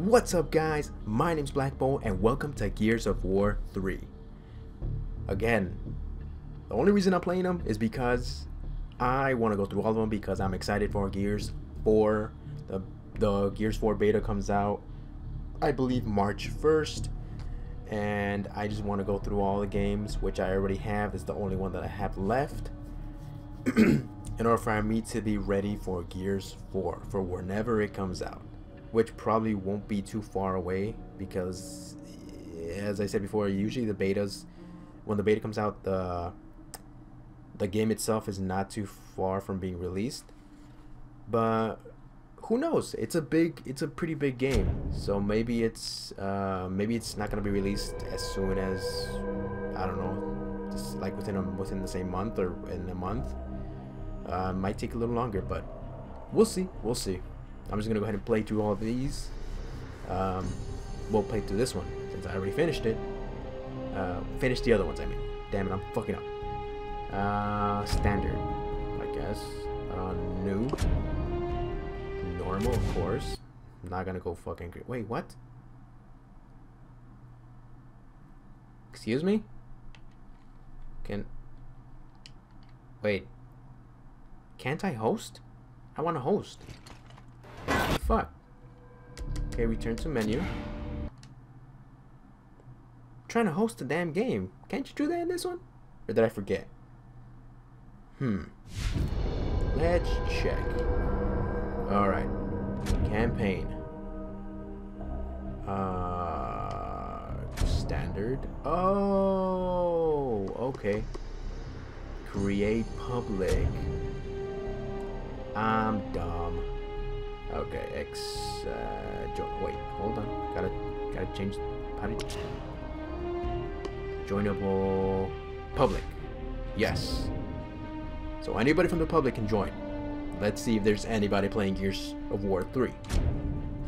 What's up guys? My name's BlackBolt and welcome to Gears of War 3. Again, the only reason I'm playing them is because I want to go through all of them because I'm excited for Gears 4. The, the Gears 4 beta comes out, I believe March 1st. And I just want to go through all the games, which I already have. It's the only one that I have left. in order for me to be ready for Gears 4, for whenever it comes out which probably won't be too far away because as I said before usually the betas when the beta comes out the the game itself is not too far from being released. But who knows? It's a big it's a pretty big game. So maybe it's uh, maybe it's not gonna be released as soon as I don't know just like within a, within the same month or in a month. Uh, might take a little longer but we'll see we'll see I'm just gonna go ahead and play through all of these. Um, we'll play through this one since I already finished it. Uh, finish the other ones, I mean. Damn it, I'm fucking up. Uh, standard, I guess. Uh, new. Normal, of course. I'm not gonna go fucking. Wait, what? Excuse me? Can. Wait. Can't I host? I want to host fuck? Okay, return to menu. I'm trying to host a damn game. Can't you do that in this one? Or did I forget? Hmm. Let's check. Alright. Campaign. Uh, standard. Oh, okay. Create public. I'm dumb. Okay, X. Uh, join. Wait, hold on. Gotta, gotta change. How did? Joinable. Public. Yes. So anybody from the public can join. Let's see if there's anybody playing Gears of War 3.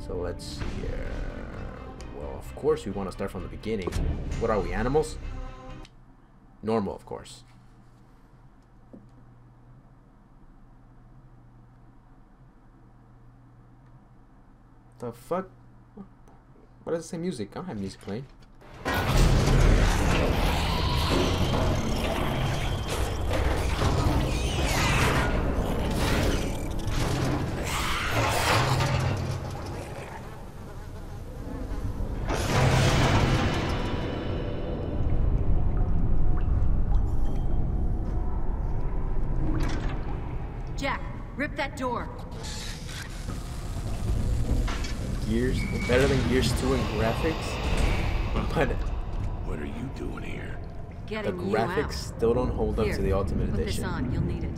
So let's see. Uh, well, of course we want to start from the beginning. What are we, animals? Normal, of course. The fuck? What does it say music? I don't have music playing. Better than Gears 2 in graphics, but What are you doing here? Getting the you out. graphics still don't hold up Here, to the Ultimate put Edition. this on. You'll need it.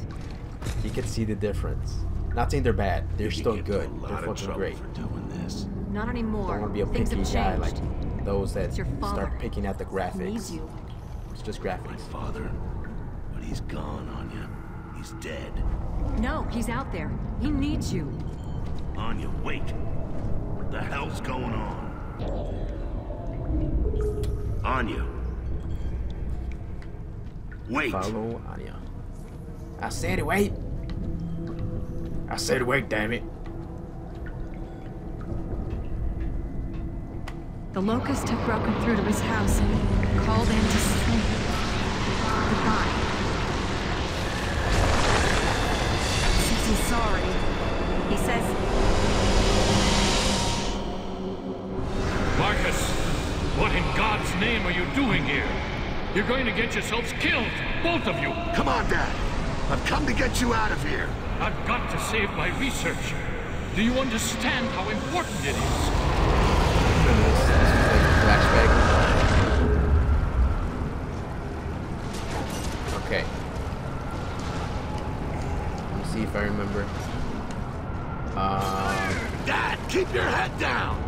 You can see the difference. Not saying they're bad, they're You still good. in a They're lot fucking great. for doing this. Not anymore. Don't want to be a Things picky have guy changed. like those that It's your father. start picking at the graphics. needs you. It's just graphics. My father, but he's gone, Anya. He's dead. No, he's out there. He needs you. Anya, wait. What the hell's going on? Anya. Wait. Follow Anya. I said it, wait. I said wait, damn it. The locust had broken through to his house and called in to say goodbye. Says he's sorry. He says Marcus, what in God's name are you doing here? You're going to get yourselves killed, both of you. Come on, Dad. I've come to get you out of here. I've got to save my research. Do you understand how important it is? Remember this, this was like a flashback. Okay. Let me see if I remember. Uh, Dad, keep your head down.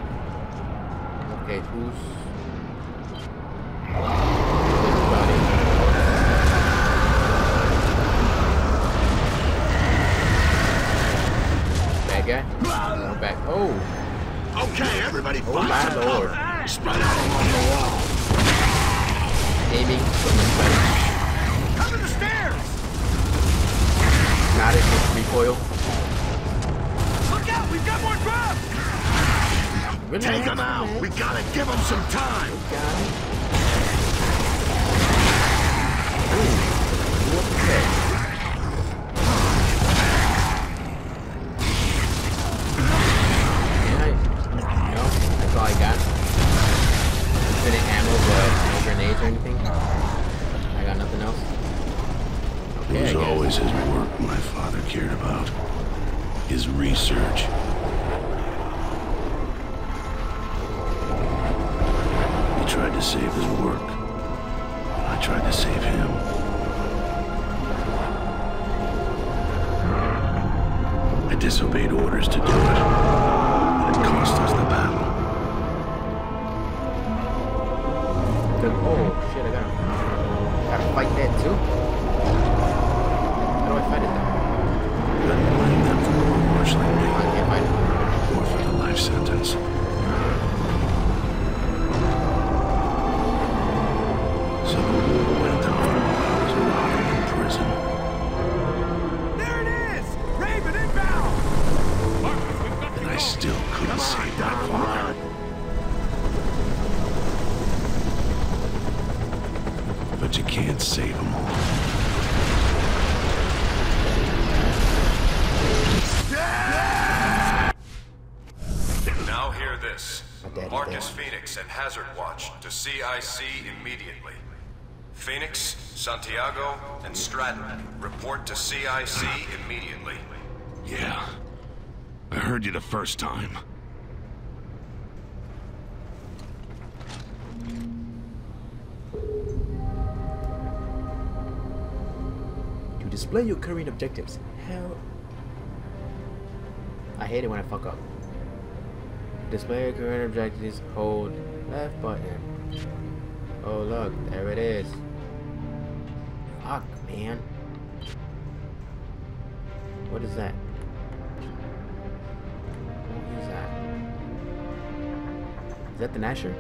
Okay, who's... Everybody. Bad guy? More back. Oh! Okay, everybody Oh my lord. cover. Spread out along the wall. Aiming from. Come to the stairs. Not it with recoil. Relax, Take him out! We gotta give him some time! Santiago, and Stratton report to CIC immediately. Yeah. I heard you the first time. To display your current objectives. Hell. I hate it when I fuck up. Display your current objectives, hold left button. Oh look, there it is. Fuck, man. What is that? What is that? Is that the Gnasher?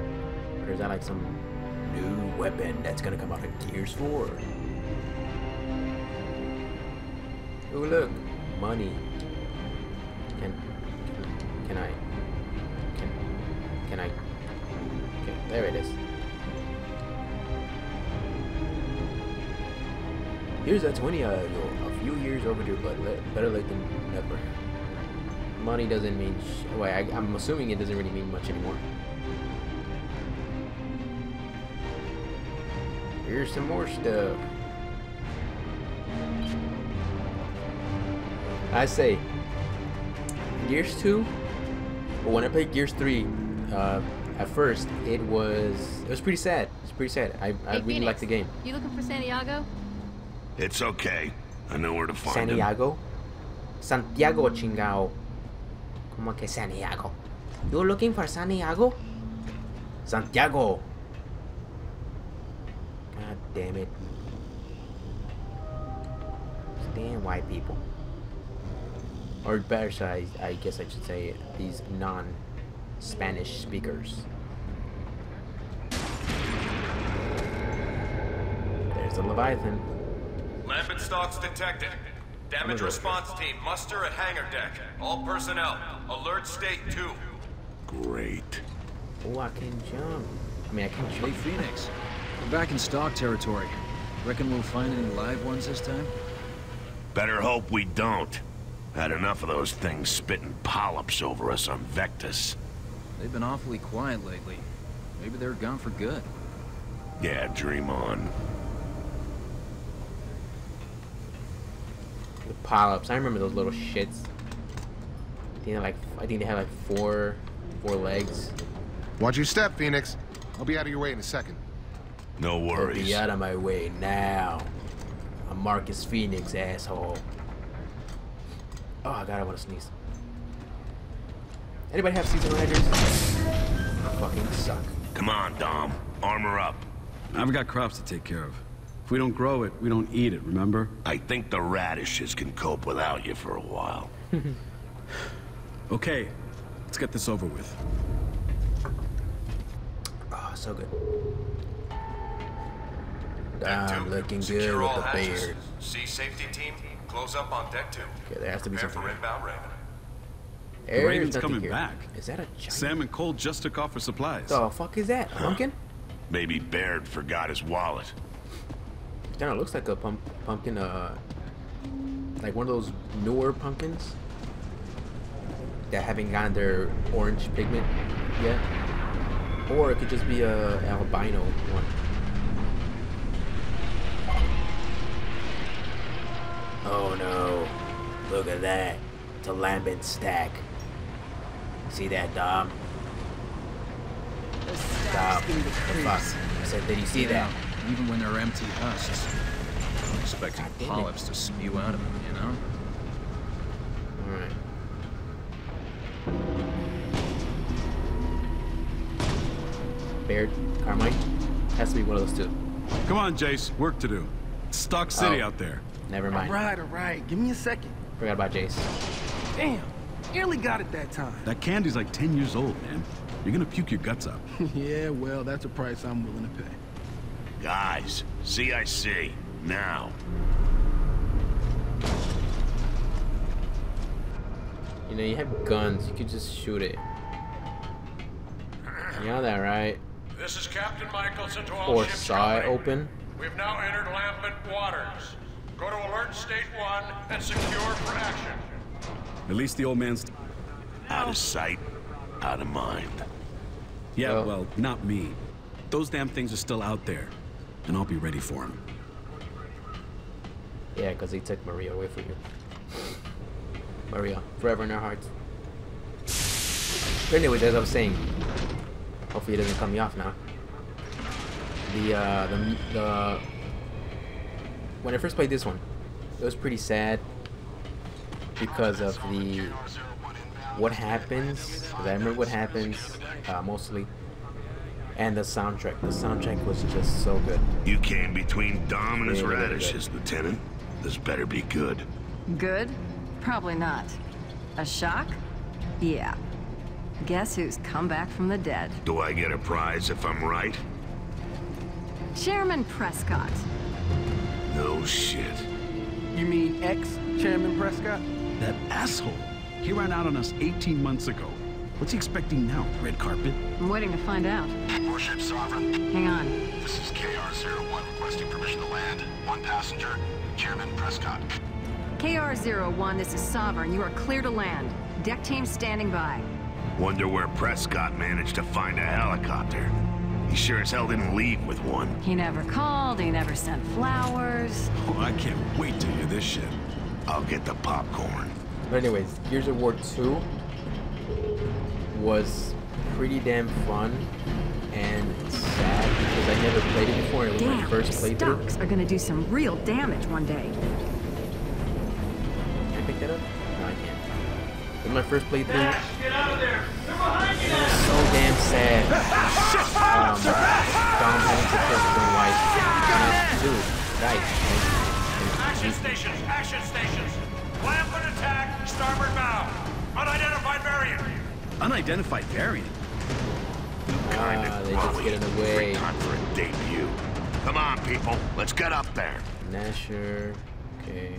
Or is that like some new weapon that's gonna come out of Gears 4? Oh look, money. Can can I can can I okay, there it is. Here's a 20 uh, a few years overdue, but better late than never. Money doesn't mean sh- wait, I, I'm assuming it doesn't really mean much anymore. Here's some more stuff. I say, Gears 2, but when I played Gears 3, uh, at first, it was, it was pretty sad. It's pretty sad. I, I Hey, really liked the game. You looking for Santiago? It's okay. I know where to find him. Santiago? Santiago chingao. Como que Santiago? You looking for Santiago? Santiago! God damn it. Stand white people. Or better so I, guess I should say these non-Spanish speakers. There's the Leviathan. Lambent stalks detected. Damage response team, muster at hangar deck. All personnel, alert state 2. Great. Oh, I can jump. I mean, I can Hey, jump. Phoenix. We're back in stalk territory. Reckon we'll find any live ones this time? Better hope we don't. Had enough of those things spitting polyps over us on Vectes. They've been awfully quiet lately. Maybe they're gone for good. Yeah, dream on. The polyps. I remember those little shits. I think they like. I think they had like four, four legs. Watch your step, Phoenix. I'll be out of your way in a second. No Get worries. me out of my way now. I'm Marcus Phoenix, asshole. Oh god, I want to sneeze. Anybody have season riders? Fucking suck. Come on, Dom. Armor up. I've got crops to take care of. If we don't grow it, we don't eat it, remember? I think the radishes can cope without you for a while. Okay, let's get this over with. Oh, so good. Deck I'm 2, looking good secure with the hatches. beard. Sea safety team, close up on deck 2. Okay, there has to be Prepare something. for inbound Raven. There's Raven's coming here. back. Is that a giant? Sam and Cole just took off for supplies. The fuck is that? A pumpkin? Maybe Baird forgot his wallet. Kind of looks like a pump pumpkin. Uh, like one of those newer pumpkins that haven't gotten their orange pigment yet, or it could just be a albino one. Oh no! Look at that! It's a lambent stack. See that, Dom? Dom. Fuck. I said, did you see that? Even when they're empty husks. I'm expecting God damn it. polyps to spew out of them, you know? Alright. Baird, Carmine, has to be one of those two. Come on, Jace. Work to do. Stalk City Oh. out there. Never mind. Alright, alright. Give me a second. Forgot about Jace. Damn. Nearly got it that time. That candy's like 10 years old, man. You're gonna puke your guts out. yeah, well, that's a price I'm willing to pay. Guys, CIC, now. You know, you have guns, you could just shoot it. You know that, right? This is Captain Michaelson to all Or ships saw it open. We've now entered lambent waters. Go to alert state one and secure for action. At least the old man's... Out of sight, out of mind. Yeah, Well- well, not me. Those damn things are still out there. And I'll be ready for him. Yeah, because he took Maria away from you. Maria, forever in our hearts. But anyways, as I was saying, hopefully it doesn't cut me off now. The, uh, the, the, when I first played this one, it was pretty sad because of the, what happens, 'cause I remember what happens, uh, mostly, and the soundtrack. The soundtrack was just so good. You came between Dom and his Really, really radishes, Lieutenant. This better be good. Good? Probably not. A shock? Yeah. Guess who's come back from the dead? Do I get a prize if I'm right? Chairman Prescott. No shit. You mean ex-Chairman Prescott? That asshole! He ran out on us 18 months ago. What's he expecting now? Red carpet? I'm waiting to find out. Warship Sovereign, Hang on. this is KR-01 requesting permission to land. One passenger, Chairman Prescott. KR-01, this is Sovereign. You are clear to land. Deck team standing by. Wonder where Prescott managed to find a helicopter. He sure as hell didn't leave with one. He never called, he never sent flowers. Oh, I can't wait to hear this shit. I'll get the popcorn. But anyways, Gears of War 2 was pretty damn fun and sad because I never played it before. It was my first playthrough. stalks are gonna do some real damage one day. Can I pick that up? No, I can't. It was my first playthrough. Get out of there! They're behind you! It was so damn sad. Um, Dom having to kill his own wife. And I, dude, guys. Action stations! Action stations! Lambent attack! Starboard bow! Unidentified variant! Unidentified variant? Ah, they just get in the way. Time for a debut. Come on, people. Let's get up there. Gnasher. Okay.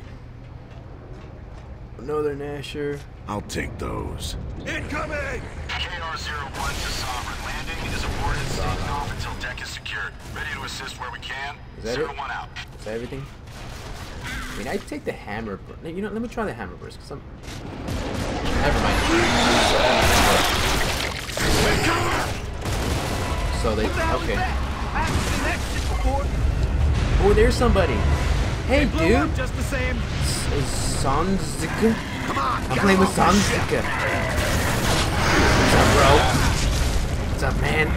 Another Gnasher. I'll take those. Incoming! KR-01 to Sovereign. Landing is aborted. Staying off until deck is secured. Ready to assist where we can. Is that Zero it? one out. Is that everything? I mean, I'd take the hammer. You know, let me try the Hammerburst, because I'm... Never mind. So they... Okay. Oh, there's somebody. Hey, dude. Just the same. Sanzika? Come on, I'm playing with Sanzika. What's up, bro? What's up, man?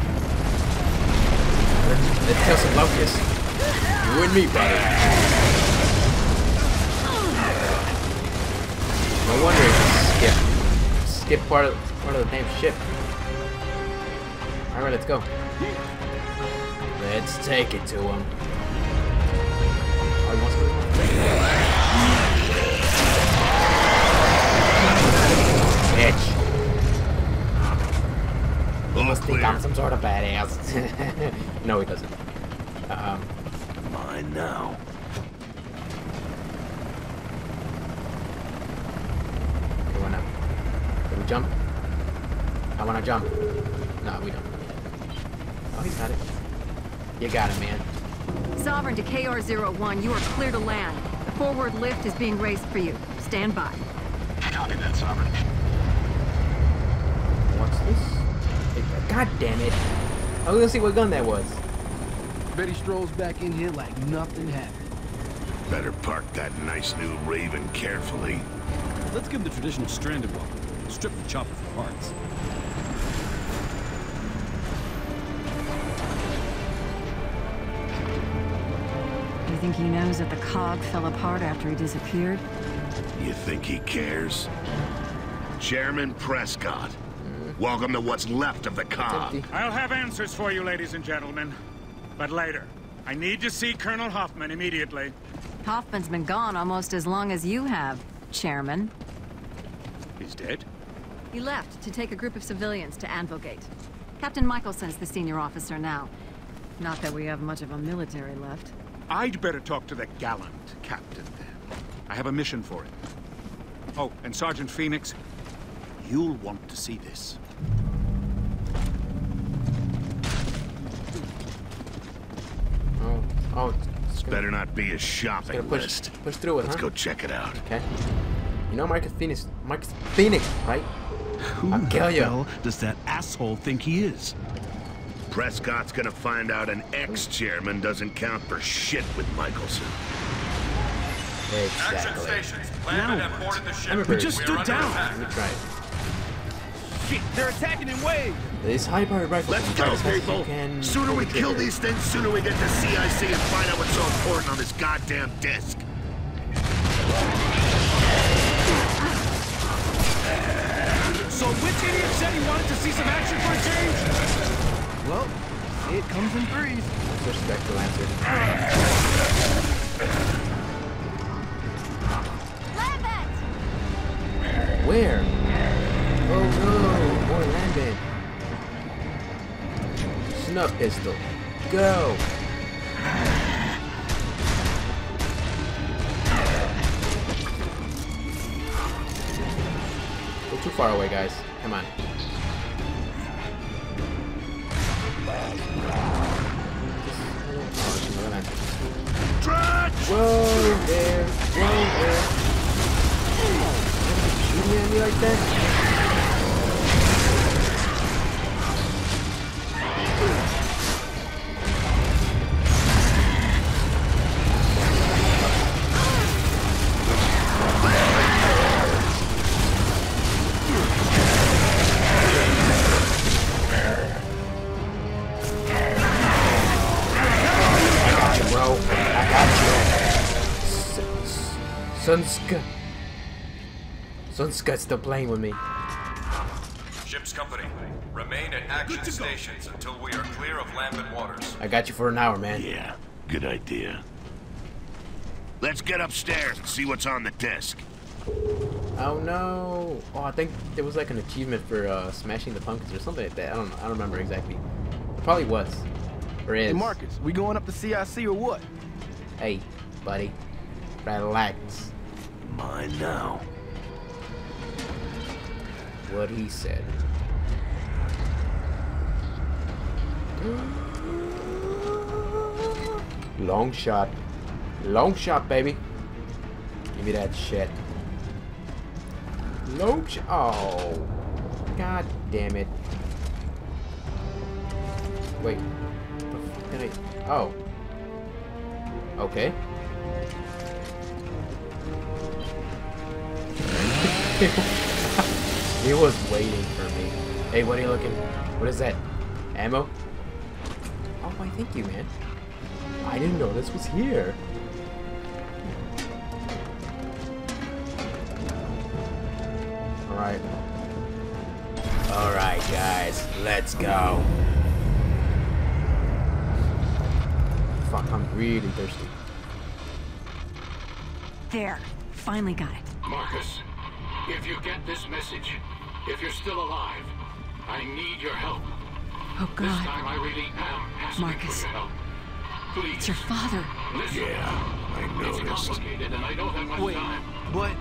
Let's, kill some locusts. You and me, buddy. No wonder it skip. Skip part of part of the damn ship. Alright, let's go. Let's take it to him. Oh, he wants to Bitch. He must think I'm some sort of badass. no, he doesn't. Um, Mine now. okay, why not? Let me jump? I wanna jump. No, we don't. Oh, he's got it. You got it, man. Sovereign to KR-01, you are clear to land. The forward lift is being raised for you. Stand by. Copy that, Sovereign. What's this? It- God damn it. I was gonna see what gun that was. Betty strolls back in here like nothing happened. Better park that nice new Raven carefully. Let's give him the traditional stranded welcome. Strip the chopper for parts. Think he knows that the COG fell apart after he disappeared? You think he cares? Chairman Prescott, welcome to what's left of the COG. I'll have answers for you, ladies and gentlemen. But later. I need to see Colonel Hoffman immediately. Hoffman's been gone almost as long as you have, Chairman. He's dead? He left to take a group of civilians to Anvil Gate. Captain Michaelson's the senior officer now. Not that we have much of a military left. I'd better talk to the gallant captain then. I have a mission for him. Oh, and Sergeant Phoenix, you'll want to see this. Oh, oh. This better not be a shopping gonna push- list. push through it, Let's huh? go check it out. Okay. You know Marcus Phoenix, Marcus Phoenix, right? Who I'll the kill you. hell does that asshole think he is? Prescott's gonna find out an ex-chairman doesn't count for shit with Michaelson. Action Exactly. stations. Landed and boarded the ship. We just stood down. attack. Let me try it. Shit, they're attacking in waves. This high-powered rifle Let's go, fire as fast as people! can Sooner we kill these things, sooner we get to CIC and find out what's so important on this goddamn disc. So which idiot said he wanted to see some action for a change? Well, it comes in threes. Switch back to Lancer. Where? Oh no! More landing. Snub pistol. Go! We're too far away, guys. Come on. Whoa there! Whoa there! Shooting at me like that? Sunska. Sunska's still playing with me. Ship's company. Remain at action stations until we are clear of lambent waters. I got you for an hour, man. Yeah, good idea. Let's get upstairs and see what's on the disc. Oh no! Oh, I think there was like an achievement for uh, smashing the pumpkins or something like that. I don't know. I don't remember exactly. It probably was. Or is. Hey, Marcus, we going up to CIC or what? Hey, buddy. Relax. Mine now. What he said. Long shot. Long shot, baby. Give me that shit. Long shot. Oh. God damn it. Wait. The f- Did I? Oh. Okay. he was waiting for me. Hey, what are you looking? What is that? Ammo? Oh, why, thank you, man. I didn't know this was here. Alright. Alright, guys. Let's go. Fuck, I'm really thirsty. There. Finally got it. Marcus, if you get this message, if you're still alive, I need your help. Oh, This God. time I really am asking Marcus. for your help. Please. It's your father. Listen. Yeah, I It's noticed. complicated and I don't have much Wait, time. but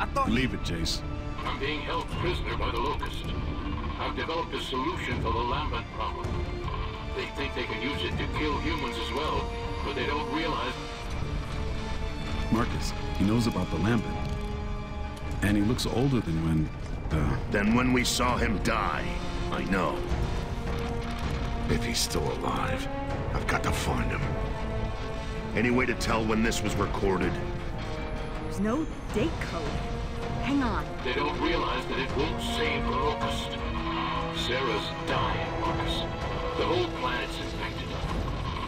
I thought Leave it, Jace. I'm being held prisoner by the Locust. I've developed a solution for the Lambent problem. They think they can use it to kill humans as well, but they don't realize... Marcus, he knows about the Lambent. And he looks older than when... Uh... Than when we saw him die. I know. If he's still alive, I've got to find him. Any way to tell when this was recorded? There's no date code. Hang on. They don't realize that it won't save the Locust. Sera's dying, Marcus. The whole planet's infected.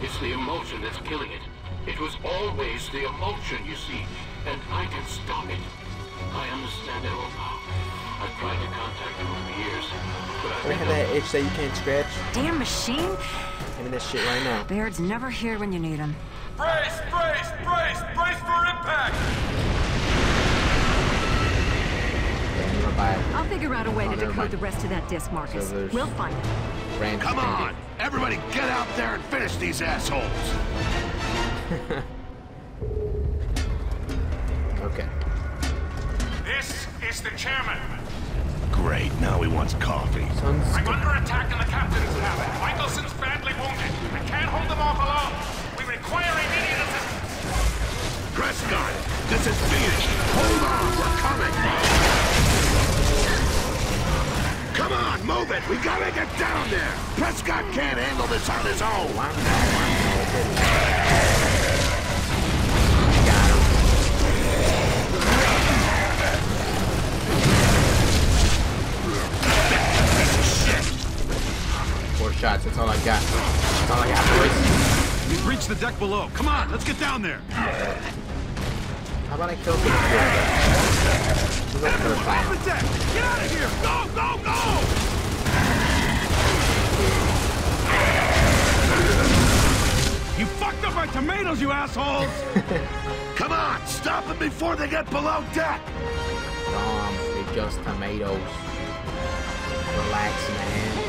It's the emotion that's killing it. It was always the emotion, you see, and I can stop it. I understand it all now. I've tried to contact him over the years, but I Can I have that itch that you can't scratch? Damn machine! Give me that shit right now. Baird's never here when you need him. Brace! Brace! Brace! Brace for impact! Damn, you're I'll figure out a way Oh, to decode mind. the rest of that disc, Marcus. So we'll find it. Rand Come on! Everybody get out there and finish these assholes! Okay. This is the chairman. Great, now he wants coffee. Sounds I'm under attack in the captain's cabin. Michaelson's badly wounded. I can't hold them off alone. We require immediate assistance. Prescott, this is Phoenix. Hold on, we're coming. Come on, move it. We gotta get down there. Prescott can't handle this on his own. Four shots, that's all I got. That's all I got, boys. We've reached the deck below. Come on, let's get down there. How about I kill for the field? Let's go fight. Off the deck! Get out of here! Go, go, go! You fucked up my tomatoes, you assholes! Come on, stop them before they get below deck. Dom, they're just tomatoes. Relax, man.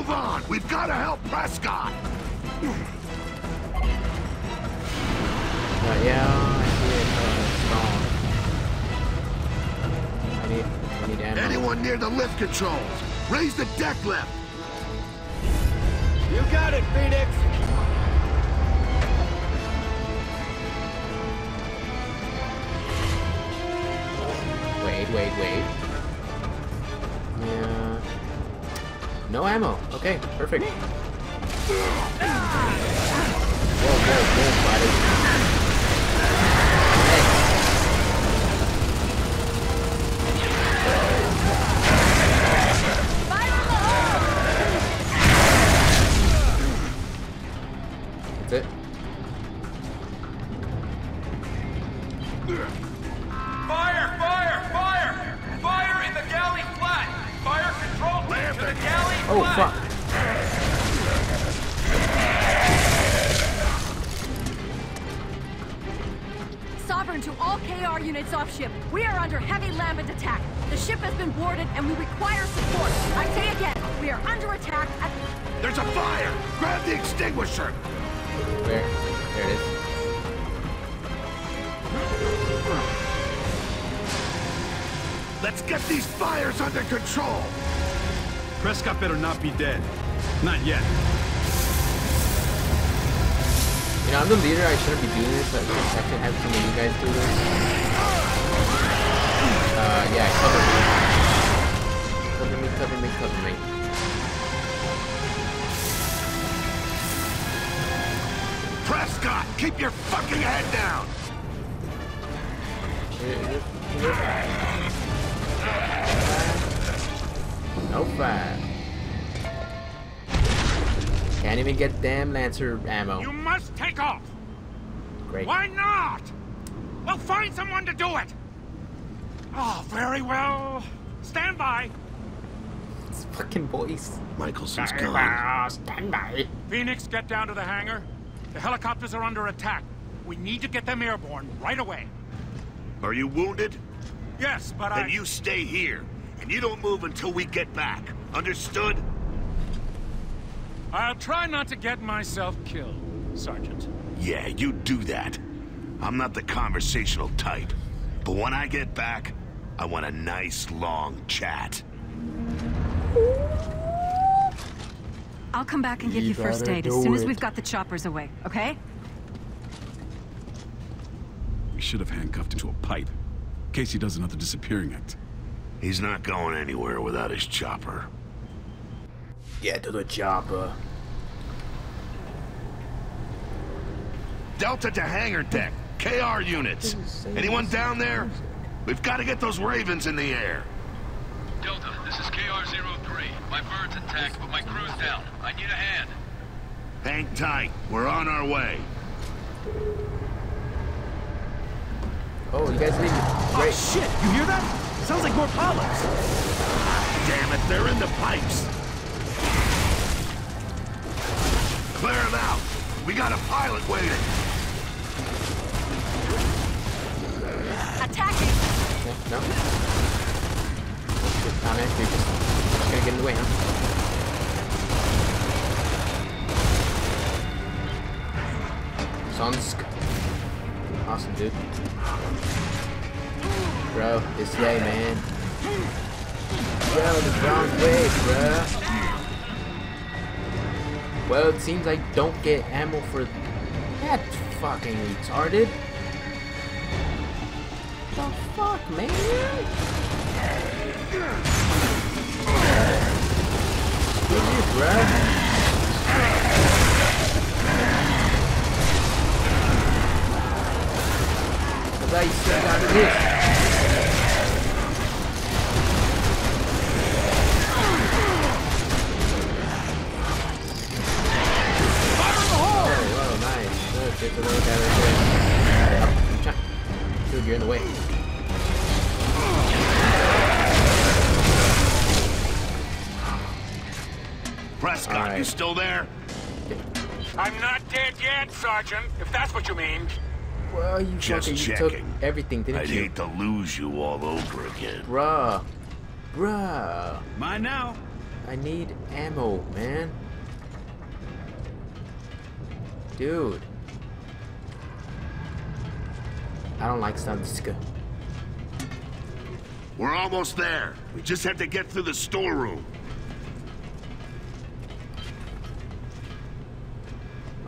Move on. We've got to help Prescott. Uh, yeah, I see it. Uh, strong. I need, I need ammo. Anyone near the lift controls? Raise the deck lift. You got it, Phoenix! Wait, wait, wait. No ammo. Okay, perfect. Whoa, whoa, whoa. Better not be dead. Not yet. You know, I'm the leader. I shouldn't be doing this. I should, have some of you guys do this. Uh, yeah, cover me. Cover me, cover me, cover me. Prescott, keep your fucking head down. No fire. Can't even get damn Lancer ammo. You must take off. Great. Why not? Well, find someone to do it. Oh, very well. Stand by. It's fucking voice. Michaelson's Stand gone. by. Stand by. Phoenix, get down to the hangar. The helicopters are under attack. We need to get them airborne right away. Are you wounded? Yes, but I... Then you stay here, and you don't move until we get back. Understood? I'll try not to get myself killed, Sergeant. Yeah, you do that. I'm not the conversational type. But when I get back, I want a nice long chat. I'll come back and give You you first aid as do soon as we've got the choppers away, okay? We should have handcuffed him to a pipe. In case he does another disappearing act. He's not going anywhere without his chopper. Get to the chopper. Delta to hangar deck. KR units. Anyone down there? We've got to get those Ravens in the air. Delta, this is KR-03. My bird's intact, but my crew's down. I need a hand. Hang tight. We're on our way. Oh, you guys leave me. Oh shit! You hear that? Sounds like more pilots. Damn it, they're in the pipes. Clear them out. We got a pilot waiting. Attacking! No. no. Nah, man, you're just gonna get in the way, huh? Sonsk. Awesome, dude. Bro, this way, man. Bro, the wrong way, bro. Well, it seems I don't get ammo for that fucking retarded. The fuck, man? Look. I still got this. Nice. Good, take a look at it. I'm trying- Dude, you're in the way. Prescott, All right. you still there? I'm not dead yet, Sergeant, if that's what you mean. Well, you Just fucking you took checking. everything, didn't I'd you? hate to lose you all over again. Bruh. Bruh. Mine now. I need ammo, man. Dude. I don't like Sandiska. We're almost there. We just have to get through the storeroom.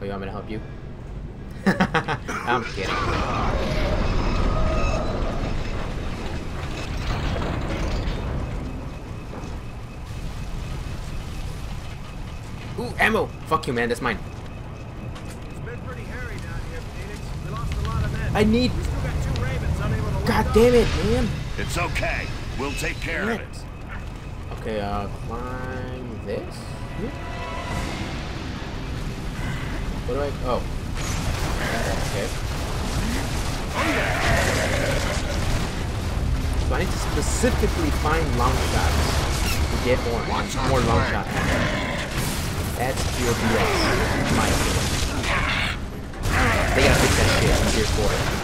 Oh, you want me to help you? I'm kidding. Ooh, ammo! Fuck you, man. That's mine. It's been pretty hairy down here, Phoenix. We lost a lot of men. I need. We still got two Ravens unable to God damn it, man. It's okay. We'll take care of Damn it. Okay, uh, climb this. Here? What do I? Oh. Okay. So I need to specifically find long shots to get more more long shots. That's pure BS, in my opinion. They gotta fix that shit in Gear 4.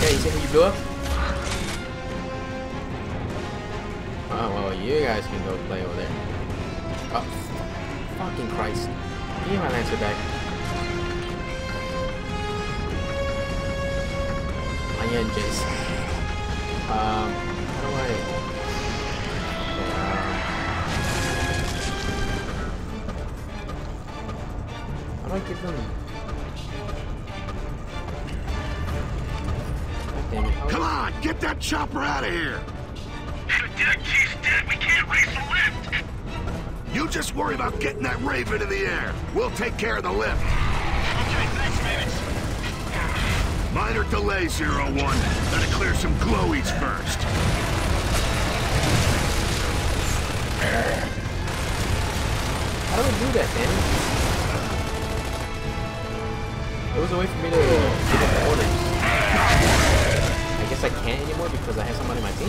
Yeah, you see how you blew up? Oh, well, you guys can go play over there. Oh, fucking Christ. Give me my Lancer back. My engines. Um, how do I... Okay. How do I give them... on, get that chopper out of here. The deck chief's yet. We can't raise the lift. You just worry about getting that Raven in the air. We'll take care of the lift. Okay, thanks, Phoenix. Minor delay, Zero One. Gotta clear some glowies first. How do we do that, Danny? There was a way for me to guess I can't anymore because I have somebody on my team?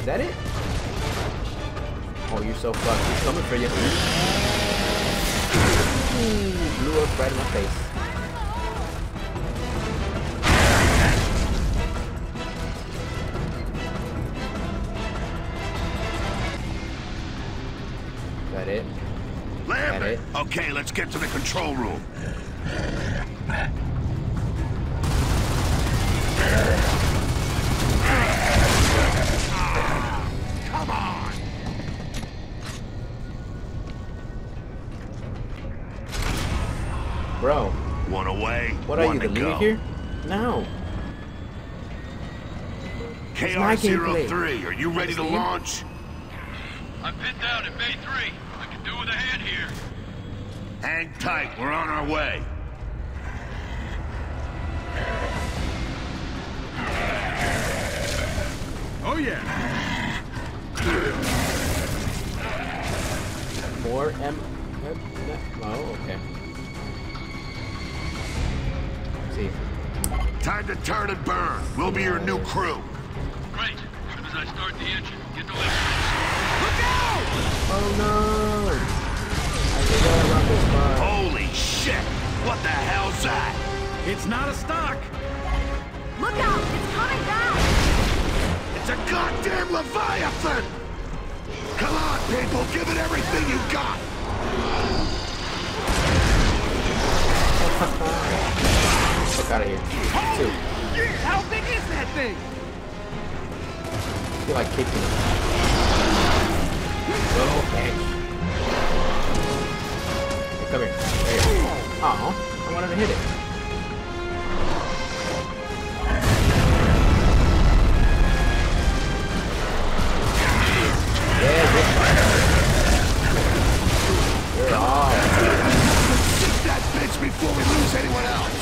Is that it? Oh, you're so fucked. He's coming for you. Ooh, blew up right in my face. Is that it? Lambert! Okay, let's get to the control room. Go. here? No. It's my gameplay. KR-03, are you ready to launch? I'm pinned down at Bay 3. I can do with a hand here. Hang tight, we're on our way. Oh yeah. More M. Oh, okay. Let's see. Time to turn and burn. We'll be your new crew. Great. As soon as I start the engine, get the lift. Look out! Oh no! I forgot about this part. Holy shit! What the hell's that? It's not a stalk. Look out! It's coming back! It's a goddamn Leviathan! Come on, people, give it everything you got! Fuck out of here. Two. How big is that thing? I feel like kicking him. Okay. Hey, come here. There you go. Oh, I wanted to hit it. Yeah, you're off. Shoot that bitch before we lose anyone else!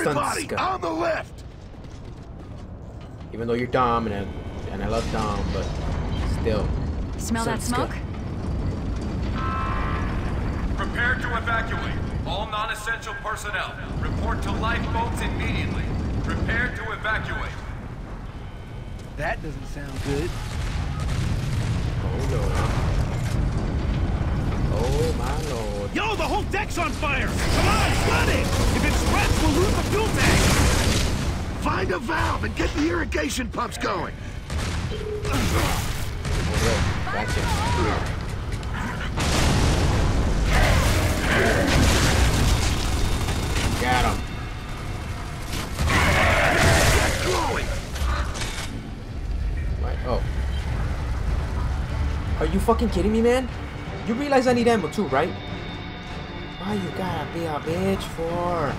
Everybody, Sunska. on the left. Even though you're Dom and I, and I love Dom, but still. Smell that Sunska. smoke? Prepare to evacuate. All non-essential personnel, report to lifeboats immediately. Prepare to evacuate. That doesn't sound good. Oh lord. Oh my lord. Yo, the whole deck's on fire! Come on, flood it! If it spreads, we'll lose the fuel tank! Find a valve and get the irrigation pumps going! Gotcha. Got him. Get going! What? Oh. Are you fucking kidding me, man? You realize I need ammo too, right? Why you gotta be a bitch for?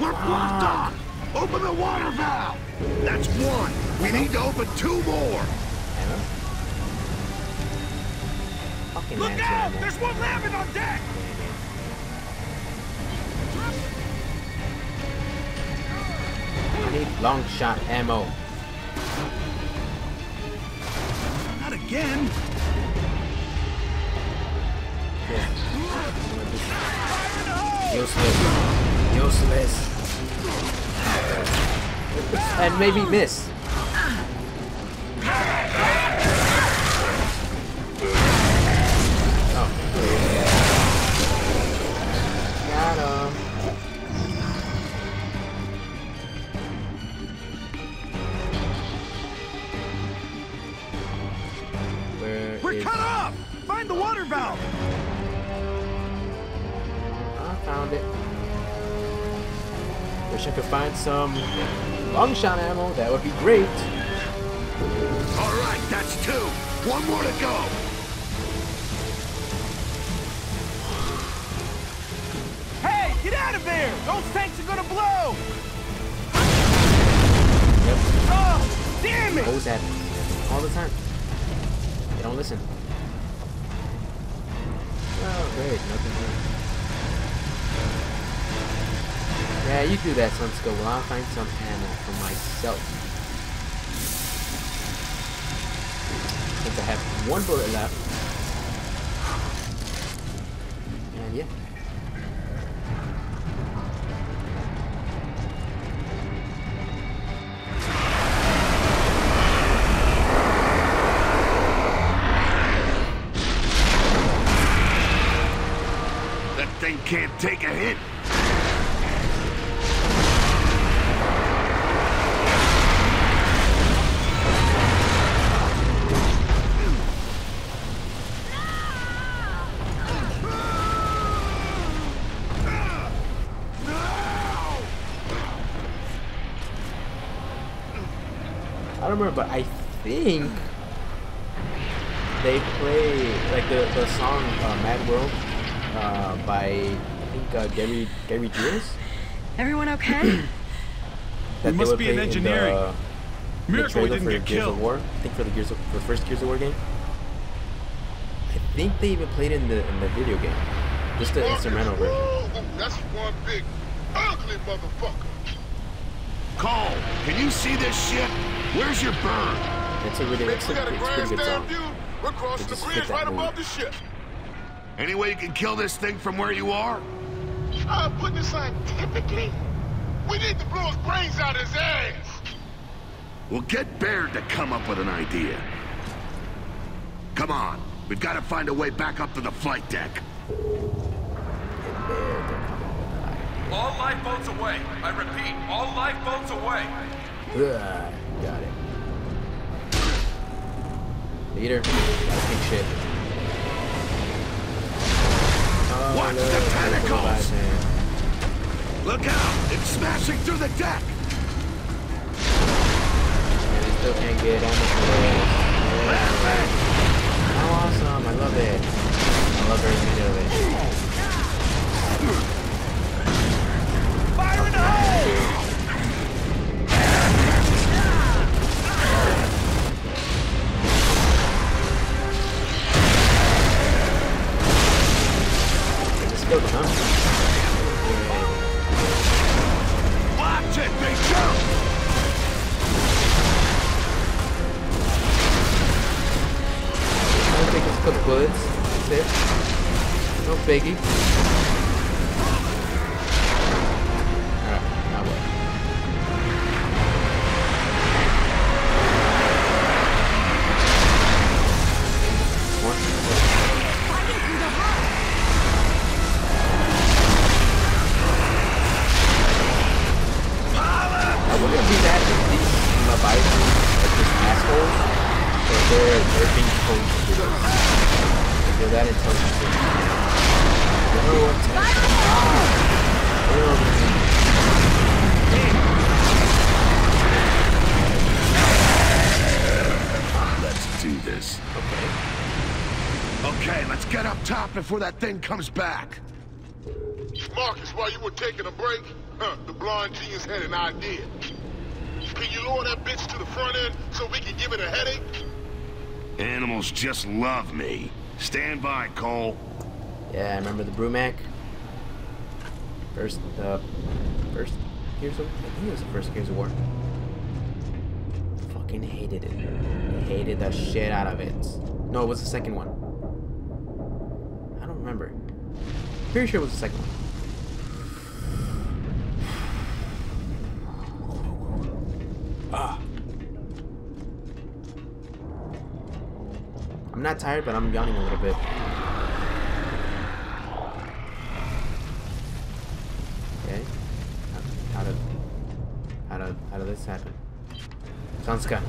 We're blocked off! Open the water valve! That's one! We need to open two more! Ammo? Fucking Look out! There's one landing on deck! I need Longshot ammo. Not again! Useless. Useless. And maybe miss. I could find some Longshot ammo. That would be great. All right, that's two. One more to go. Hey, get out of there! Those tanks are gonna blow! Yep. Oh, damn it! Always happens. All the time. They don't listen. Oh, great. Nothing here. Yeah, you do that, Sunsko. Well, I'll find some ammo for myself. Since I have one bullet left. And yeah. That thing can't take a hit. Remember, but I think they play like the the song uh, "Mad World" uh, by I think uh, Gary Gary Jules. Everyone okay? That must be in play engineering. the, the Miracle we trailer didn't for get Gears killed. of War. I think for the Gears of for the first Gears of War game. I think they even played it in the in the video game, just the instrumental version. Ooh, that's one big ugly motherfucker. Cole, can you see this shit? Where's your bird? It's a really it's we a, got a it's a pretty good grandstand song. view. We're crossing the just bridge right mood. above the ship. Any way you can kill this thing from where you are? I'm putting it scientifically. We need to blow his brains out of his ass. We'll get Baird to come up with an idea. Come on, we've got to find a way back up to the flight deck. All lifeboats away. I repeat, all lifeboats away. Ugh, got it. Leader, take shit. Oh, Watch look, the tentacles! Look out! It's smashing through the deck! They still can't get on the. Yeah. How awesome! I love it. I love every minute of it. Fire in the hole! No before that thing comes back. Marcus, while you were taking a break, huh, the blonde genius had an idea. Can you lower that bitch to the front end so we can give it a headache? Animals just love me. Stand by, Cole. Yeah, I remember the Brumak. First, uh, first Gears of I think it was the first Gears of War. Fucking hated it. Hated the shit out of it. No, it was the second one. Remember. Pretty sure it was the second one. Ah. I'm not tired, but I'm yawning a little bit. Okay. How did how did how did this happen? Sanska.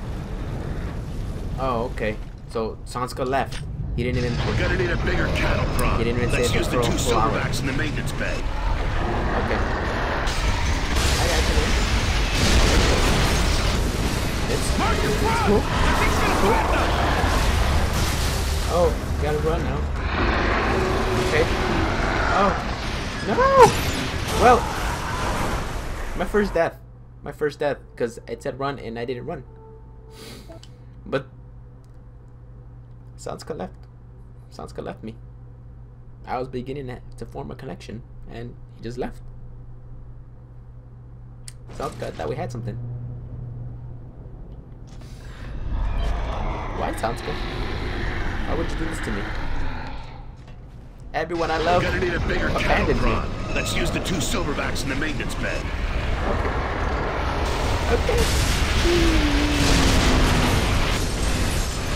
Oh, okay. So Sanska left. He didn't even. We're gonna need a bigger cattle prod. He didn't even Let's say use the two for hour. silverbacks in the maintenance bay. Okay. I got you, man. It's, it's cool. Cool. Oh, gotta run now. Okay. Oh. No! Well, my first death. My first death, because it said run and I didn't run. But Sanska left. Sanska left me. I was beginning to- to form a connection, and he just left. Sanska I thought we had something. Why, Sanska? Why would you do this to me? Everyone I love We're gonna need a bigger cattle abandoned me. Let's use the two silverbacks in the maintenance bay. Okay.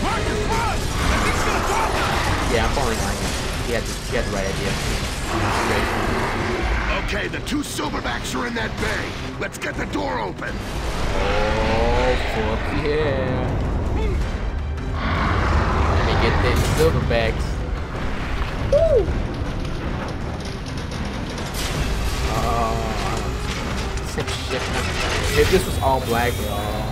Marcus, run! That thing's gonna fall now! Yeah, I'm following Ryan. He had the, he had the right idea. Okay, the two silverbacks are in that bay. Let's get the door open. Oh, fuck yeah. Let me get them silverbacks. Woo! Oh, shit. If this was all black, oh,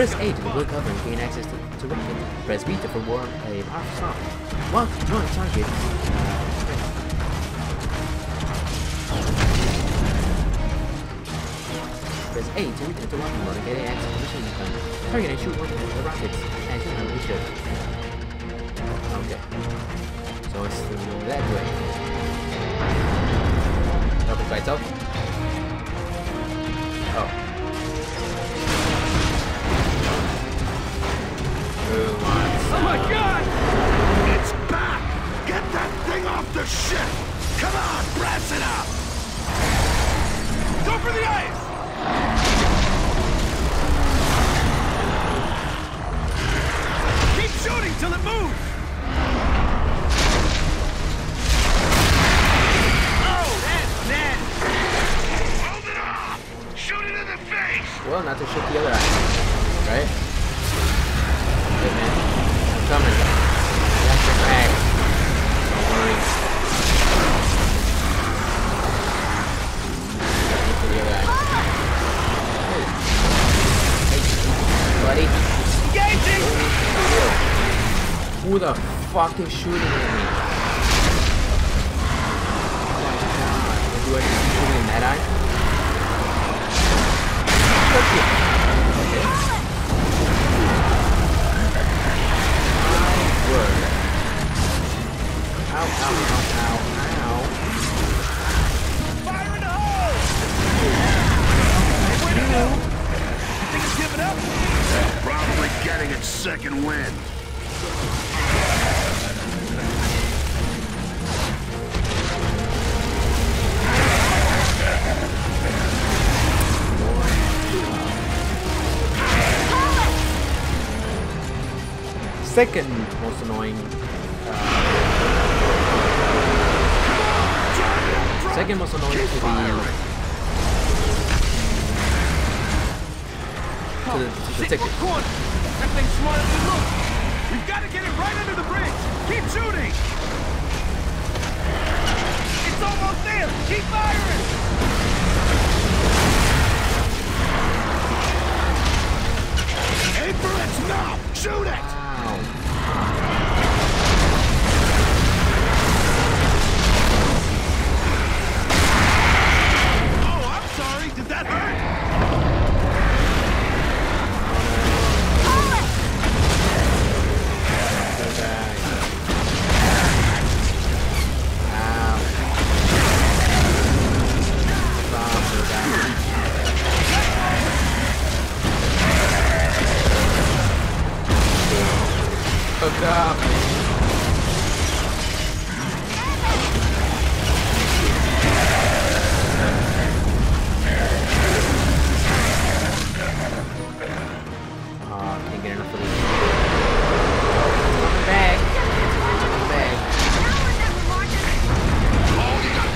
Press A to reveal cover and gain access to, to weapon. Press B to perform a powerful song. One, one target. Press A to return to weapon mode and get access to machine gun. Target and shoot one of the rockets and shoot unleash it. Okay. So it's that way. Open by itself. My god! It's back! Get that thing off the ship! Come on, brass it up! Go for the ice! Keep shooting till it moves! Oh, that's nasty! Hold it off! Shoot it in the face! Well, not to shoot the other eye. The fuck is shooting at me? Oh my god. Do I see shooting in that eye? Fuck you. Okay. My word. Ow, ow, ow, ow, ow. Fire in the hole! Where'd go? You think it's giving up? Probably getting its second wind. Second most annoying. Uh, second most annoying to the to the, to the ticket. That thing's smarter than look! We've got to get it right under the bridge! Keep shooting! It's almost there! Keep firing! Aim for its mouth! Shoot it! Oh, I'm sorry! Did that hurt?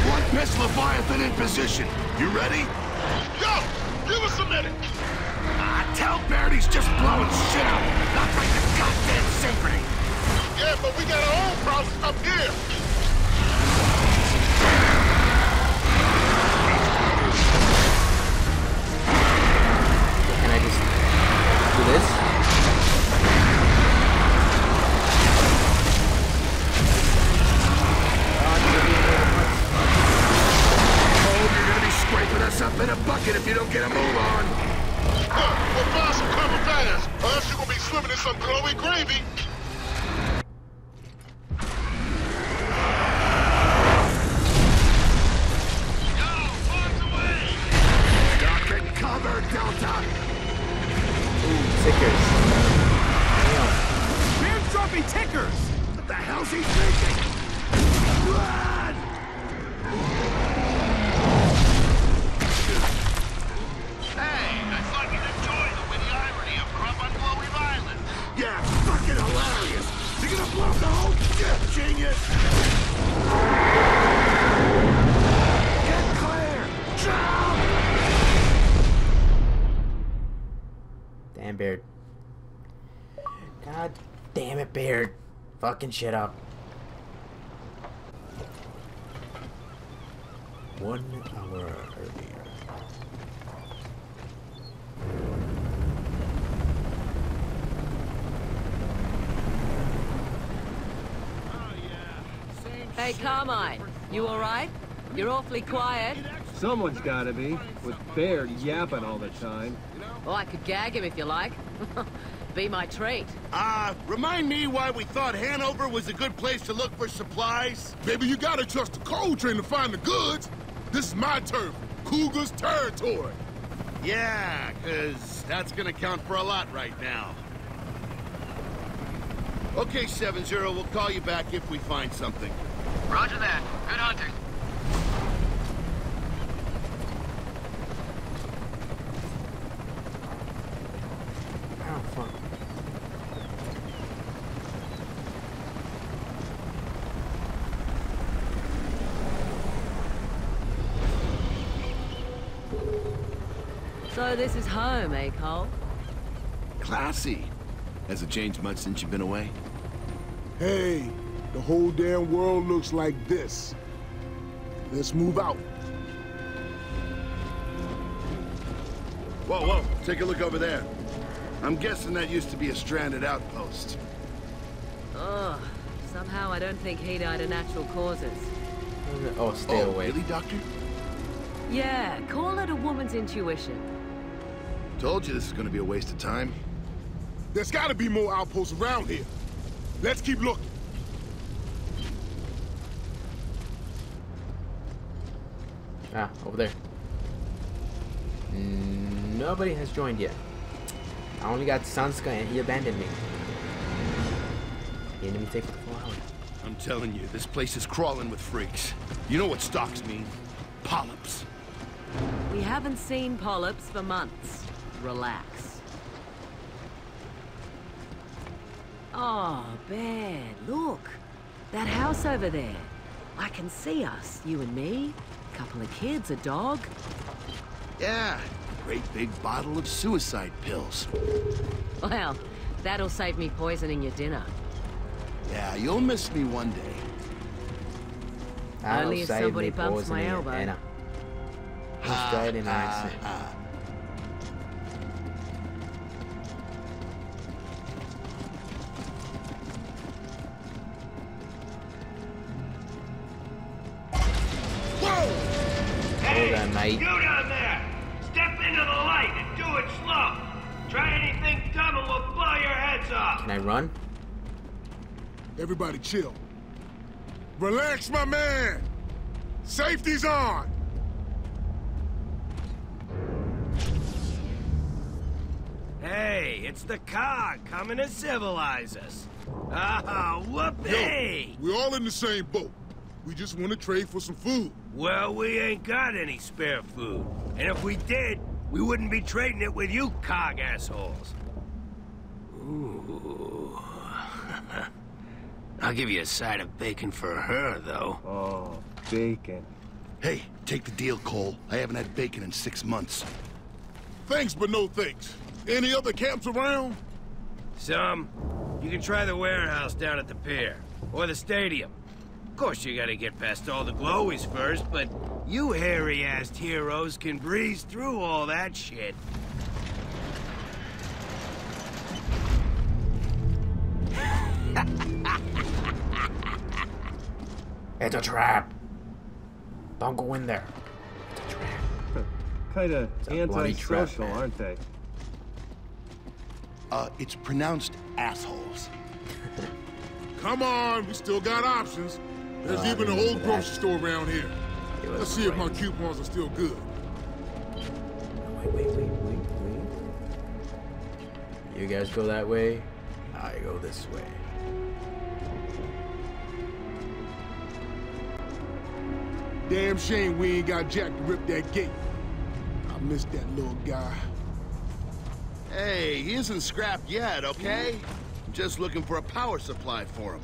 One piss Leviathan in position. You ready? Yo! Give us a minute. Ah, tell Baird he's just blowing shit up, not right the goddamn symphony. Yeah, but we got our own problems up here. Fucking shit up. One hour earlier. Hey, Carmine, you alright? You're awfully quiet. Someone's gotta be, with Baird yapping all the time. Well, I could gag him if you like. Be my treat. Uh, remind me why we thought Hanover was a good place to look for supplies? Maybe you gotta trust the Cole Train to find the goods. This is my turf, Cougar's territory. Yeah, cause that's gonna count for a lot right now. Okay, 7-0, we'll call you back if we find something. Roger that. Good hunting. So this is home, eh, Cole? Classy. Has it changed much since you've been away? Hey, the whole damn world looks like this. Let's move out. Whoa, whoa, take a look over there. I'm guessing that used to be a stranded outpost. Oh, Somehow I don't think he died of natural causes. Oh, stay oh, away. really, Doctor? Yeah, call it a woman's intuition. Told you this is gonna be a waste of time. There's gotta be more outposts around here. Let's keep looking. Ah, over there. Mm, Nobody has joined yet. I only got Sanska and he abandoned me. The enemy takes the full hour. I'm telling you, this place is crawling with freaks. You know what stalks mean? Polyps. We haven't seen polyps for months. Relax. Oh, Baird, look. That house over there. I can see us, you and me. A Couple of kids, a dog. Yeah, great big bottle of suicide pills. Well, that'll save me poisoning your dinner. Yeah, you'll miss me one day. That'll Only if save somebody me bumps my elbow. Anna. Just died in an accident. Hey, Hold on, mate. you down there! Step into the light and do it slow. Try anything dumb and we'll blow your heads off. Can I run? Everybody chill. Relax, my man. Safety's on. Hey, it's the COG coming to civilize us. Ah, whoopee! Yo, we're all in the same boat. We just want to trade for some food. Well, we ain't got any spare food. And if we did, we wouldn't be trading it with you COG assholes. Ooh. I'll give you a side of bacon for her, though. Oh, bacon. Hey, take the deal, Cole. I haven't had bacon in six months. Thanks, but no thanks. Any other camps around? Some. You can try the warehouse down at the pier. Or the stadium. Of course you gotta get past all the glowies first, but you hairy-assed heroes can breeze through all that shit. It's a trap. Don't go in there. Kinda a bloody trap, antisocial, man. aren't they? Uh, it's pronounced assholes. Come on, we still got options. There's Oh, even an remember old that. grocery store around here. Let's see if my coupons are still good. Wait, wait, wait, wait, wait. You guys go that way. I go this way. Damn shame we ain't got Jack to rip that gate. I miss that little guy. Hey, he isn't scrapped yet, okay? I'm just looking for a power supply for him.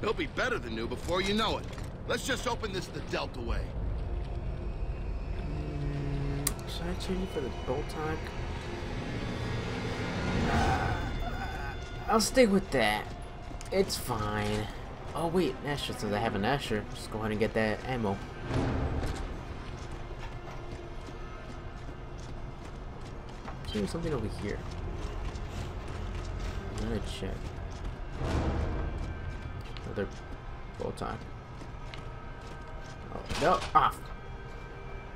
He'll be better than new before you know it. Let's just open this the Delta way. Should I change it for the Boltok? Uh, I'll stick with that. It's fine. Oh wait, Gnasher, since I have a Gnasher, just go ahead and get that ammo. There's something over here. I'm gonna check. Another Boltok. Oh no! Ah!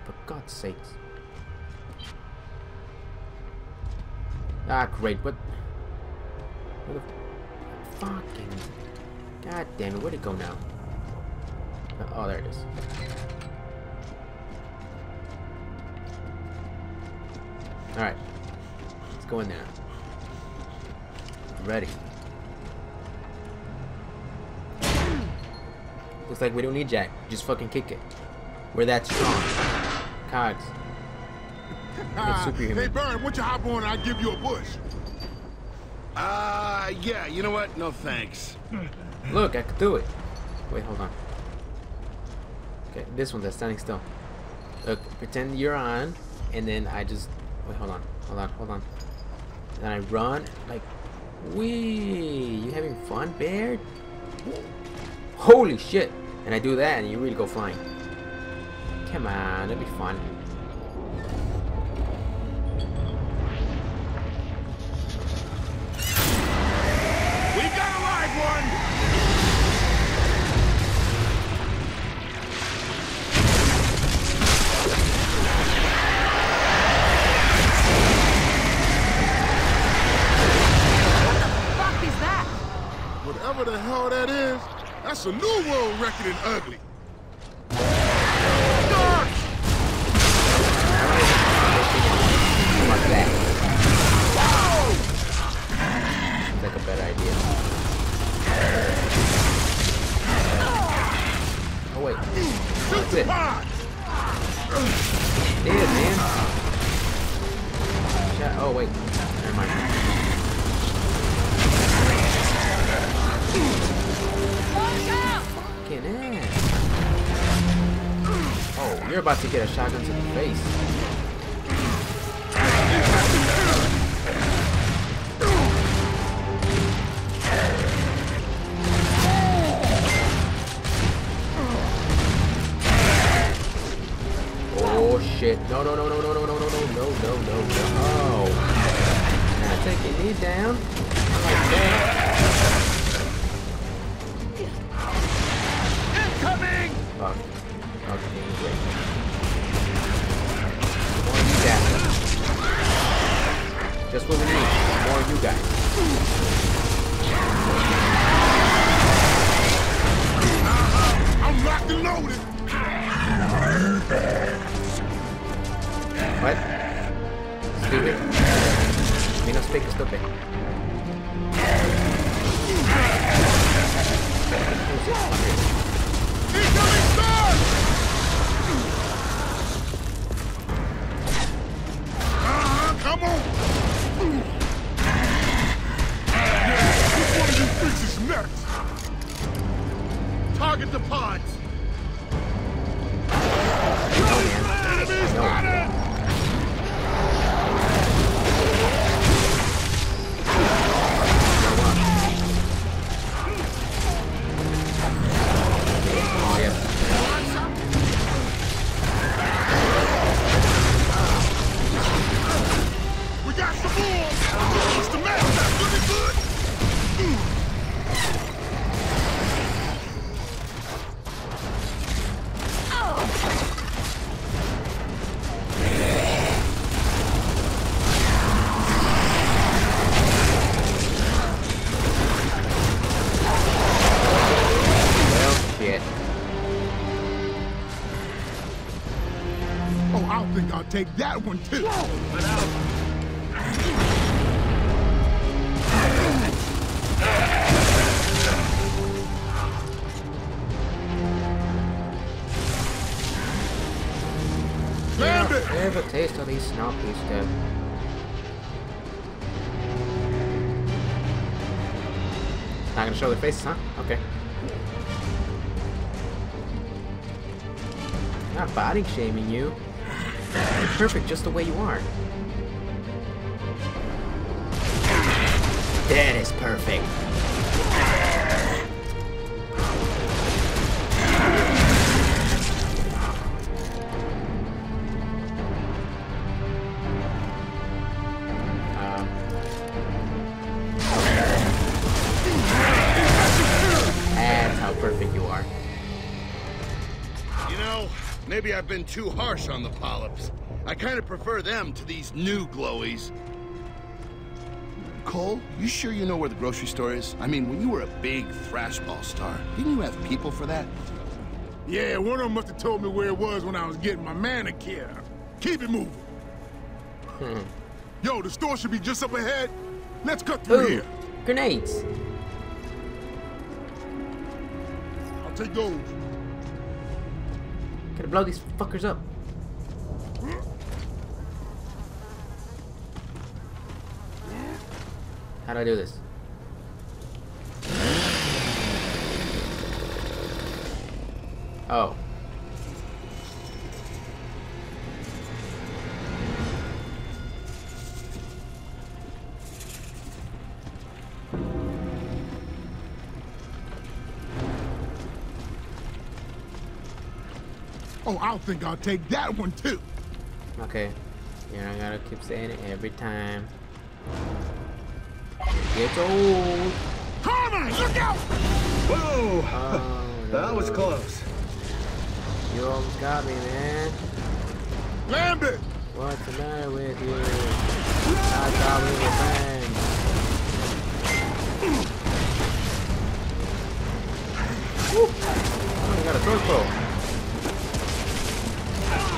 For God's sakes. Ah, great, What? Where the... Fucking... God damn it, where'd it go now? Oh, there it is. Alright. Let's go in there. Ready. Looks like we don't need Jack. Just fucking kick it. We're that strong. Cogs. Superhuman. hey, Baron, why don't you hop on I'll give you a push? Uh, yeah, you know what? No thanks. Look, I could do it. Wait, hold on. Okay, this one that's standing still. Look, pretend you're on, and then I just wait. Hold on, hold on, hold on. And then I run like, wee. You having fun, Baird? Holy shit! And I do that, and you really go flying. Come on, that'd be fun. We got a live one! What the fuck is that? Whatever the hell that is, that's a new world record in ugly. Like that. Seems like Fucking. Oh, you're about to get a shotgun to the face. Oh shit. No, no, no, no, no, no, no, no, no, no, no, no, no. Now take your knee down. Like that. More you guys. Just what we need. More you guys. Take that one too. Yeah, I have a taste of these snobby stuff. Not gonna show their faces, huh? Okay. Not body shaming you. You're perfect just the way you are. That is perfect. Um, That's how perfect you are. You know, maybe I've been too harsh on the polyps. I kind of prefer them to these new glowies. Cole, you sure you know where the grocery store is? I mean, when you were a big thrashball star, didn't you have people for that? Yeah, one of them must have told me where it was when I was getting my manicure. Keep it moving. Hmm. Yo, the store should be just up ahead. Let's cut through Ooh, here. grenades. I'll take those. Gotta blow these fuckers up. How do I do this? Oh. Oh, I think I'll take that one too. Okay. You know, I gotta keep saying it every time. It gets old. Carmine, look out! Whoa! Oh, That was close. You almost got me, man. Lambert! What's the matter with you? I thought we were friends. Oh, I got a throat throw.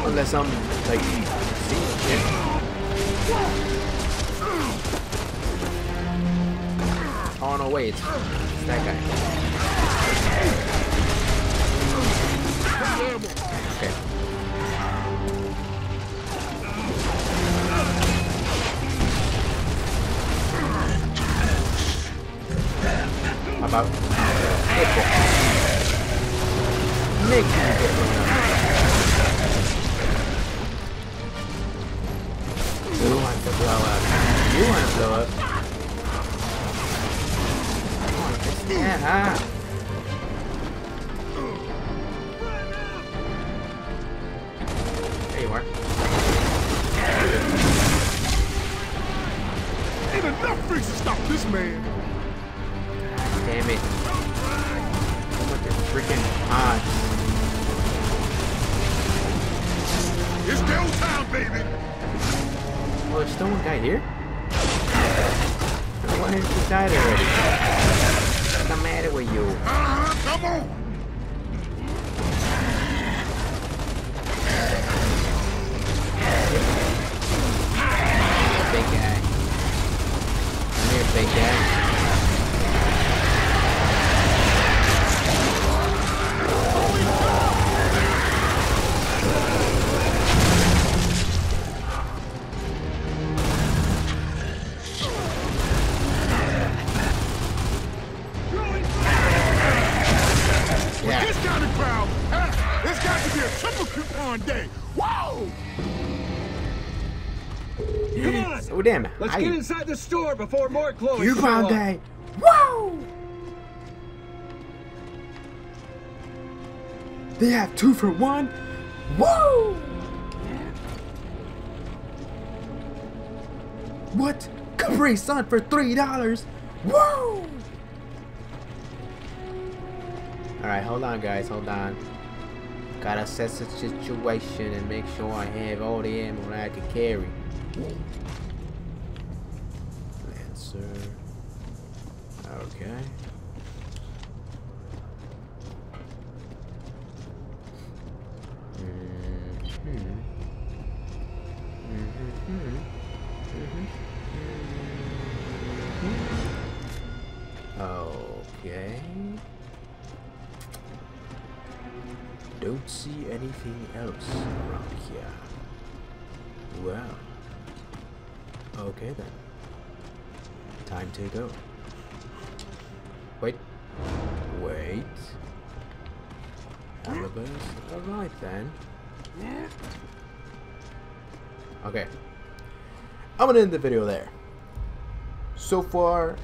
Unless I'm like seeing shit. Oh no, wait, it's, that guy. Okay. Hit it? Make me get You want to blow up. You want to blow up. Come on, just yeah. There you are. Ain't enough freaks to stop this man. Damn it. So much freaking hot. It's go time, baby. Oh, there's still one guy here? Why is he died already? The matter with you? Come on. Big guy. Come here, big guy. Come on! Oh damn! Let's I, get inside the store before more clothes You found that. Whoa! They have two for one. Whoa! What? Capri Sun for three dollars. Whoa! All right, hold on, guys. Hold on. Gotta assess the situation and make sure I have all the ammo that I can carry. Okay. Mhm. Okay. Don't see anything else around here. Well. Okay then. Time to go. Wait. Alibis. Alright then. Okay. I'm gonna end the video there. So far,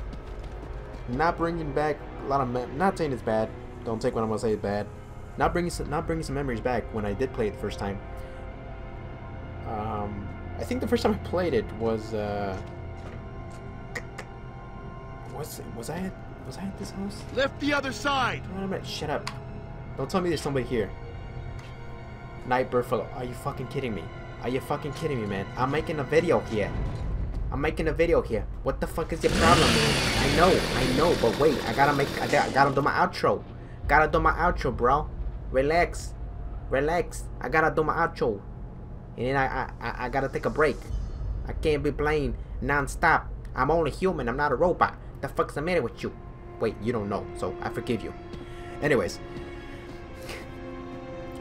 not bringing back a lot of not saying it's bad. Don't take what I'm gonna say is bad. Not bringing some, not bringing some memories back when I did play it the first time. Um, I think the first time I played it was uh, was was I at was I at this house? Lift the other side. Shut up. Don't tell me there's somebody here. Night Buffalo. Are you fucking kidding me? Are you fucking kidding me, man? I'm making a video here. I'm making a video here. What the fuck is your problem, man? I know, I know, but wait, I gotta make, I gotta do my outro. Gotta do my outro, bro. Relax, relax. I gotta do my outro, and then I, I, I gotta take a break. I can't be playing non-stop. I'm only human. I'm not a robot. The fuck's the matter with you? Wait, you don't know, so I forgive you. Anyways,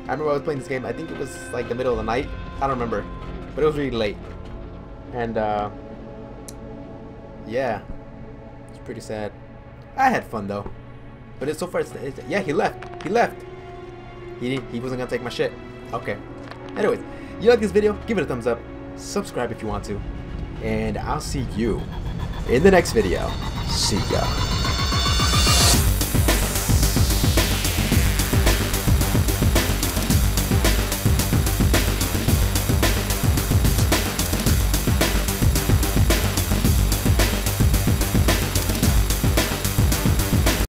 I remember I was playing this game. I think it was like the middle of the night. I don't remember, but it was really late, and uh. Yeah. It's pretty sad. I had fun though. But it's so far, it's, it's, yeah, he left. He left. He, he wasn't gonna take my shit. Okay. Anyways, you like this video? Give it a thumbs up. Subscribe if you want to. And I'll see you in the next video. See ya.